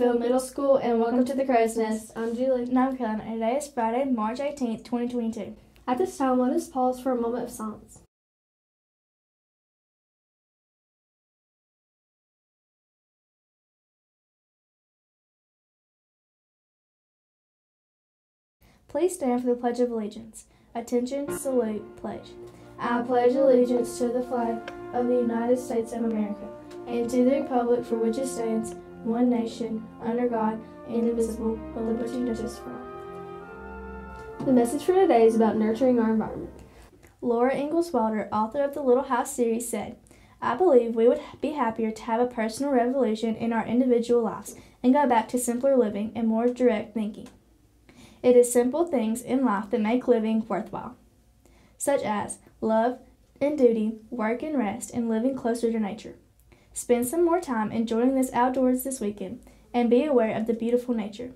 Winfield Middle School, and welcome to the Crow's Nest. I'm Julie. And I'm Kellen, and today is Friday, March 18th, 2022. At this time, let us pause for a moment of silence. Please stand for the Pledge of Allegiance. Attention, salute, pledge. I pledge allegiance to the flag of the United States of America and to the republic for which it stands, one nation, under God, indivisible, with liberty and justice for all. The message for today is about nurturing our environment. Laura Ingalls Wilder, author of the Little House series, said, I believe we would be happier to have a personal revolution in our individual lives and go back to simpler living and more direct thinking. It is simple things in life that make living worthwhile, such as love and duty, work and rest, and living closer to nature. Spend some more time enjoying this outdoors this weekend and be aware of the beautiful nature.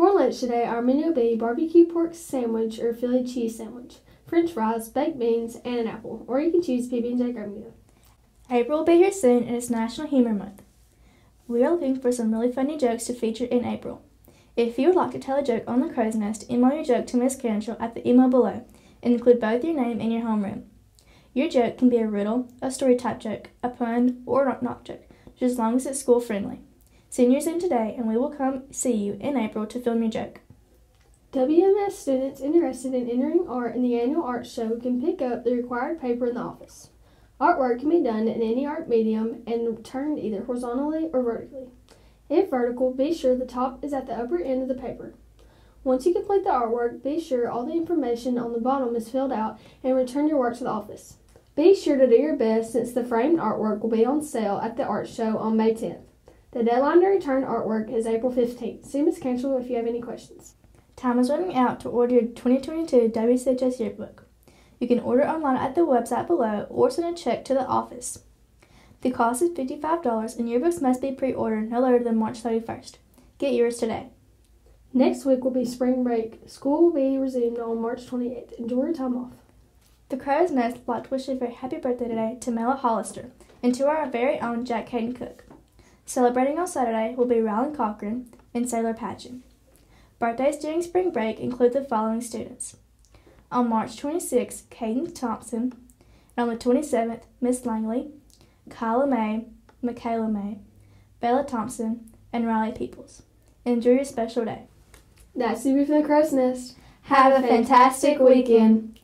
For lunch today, our menu will be barbecue pork sandwich or Philly cheese sandwich, french fries, baked beans, and an apple. Or you can choose PB&J Gravy. April will be here soon and it's National Humor Month. We are looking for some really funny jokes to feature in April. If you would like to tell a joke on the crow's nest, email your joke to Miss Cantrell at the email below and include both your name and your homeroom. Your joke can be a riddle, a story type joke, a pun, or a knock joke, just as long as it's school friendly. Seniors in today, and we will come see you in April to film your joke. WMS students interested in entering art in the annual art show can pick up the required paper in the office. Artwork can be done in any art medium and turned either horizontally or vertically. If vertical, be sure the top is at the upper end of the paper. Once you complete the artwork, be sure all the information on the bottom is filled out and return your work to the office. Be sure to do your best since the framed artwork will be on sale at the art show on May 10th. The deadline to return artwork is April 15th. See Ms. Cantrell if you have any questions. Time is running out to order your 2022 WCHS yearbook. You can order online at the website below or send a check to the office. The cost is $55 and yearbooks must be pre ordered no later than March 31st. Get yours today. Next week will be spring break. School will be resumed on March 28th. Enjoy your time off. The Crow's Nest would like to wish a very happy birthday today to Mela Hollister and to our very own Jack Hayden Cook. Celebrating on Saturday will be Rylan Cochran and Sailor Patchen. Birthdays during spring break include the following students. On March 26th, Caden Thompson, and on the 27th, Miss Langley, Kyla May, Michaela May, Bella Thompson, and Riley Peoples. Enjoy your special day. That's the for the Crow's Nest. Have a fantastic weekend.